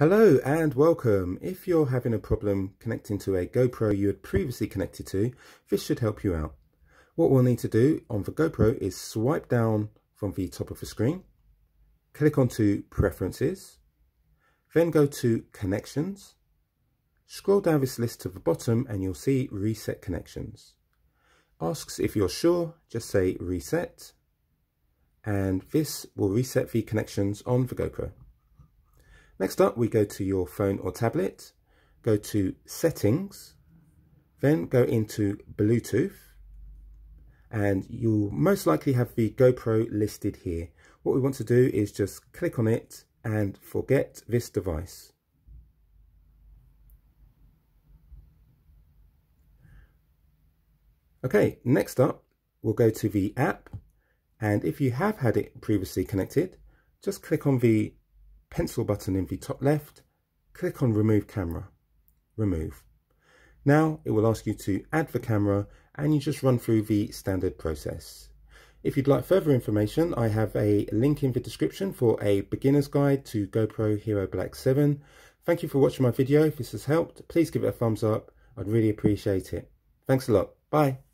Hello and welcome. If you're having a problem connecting to a GoPro you had previously connected to, this should help you out. What we'll need to do on the GoPro is swipe down from the top of the screen, click onto Preferences, then go to Connections, scroll down this list to the bottom and you'll see Reset Connections. Asks if you're sure, just say Reset, and this will reset the connections on the GoPro. Next up, we go to your phone or tablet, go to settings, then go into Bluetooth, and you'll most likely have the GoPro listed here. What we want to do is just click on it and forget this device. Okay, next up, we'll go to the app, and if you have had it previously connected, just click on the pencil button in the top left, click on remove camera, remove. Now it will ask you to add the camera and you just run through the standard process. If you'd like further information, I have a link in the description for a beginner's guide to GoPro Hero Black 7. Thank you for watching my video. If this has helped, please give it a thumbs up. I'd really appreciate it. Thanks a lot. Bye.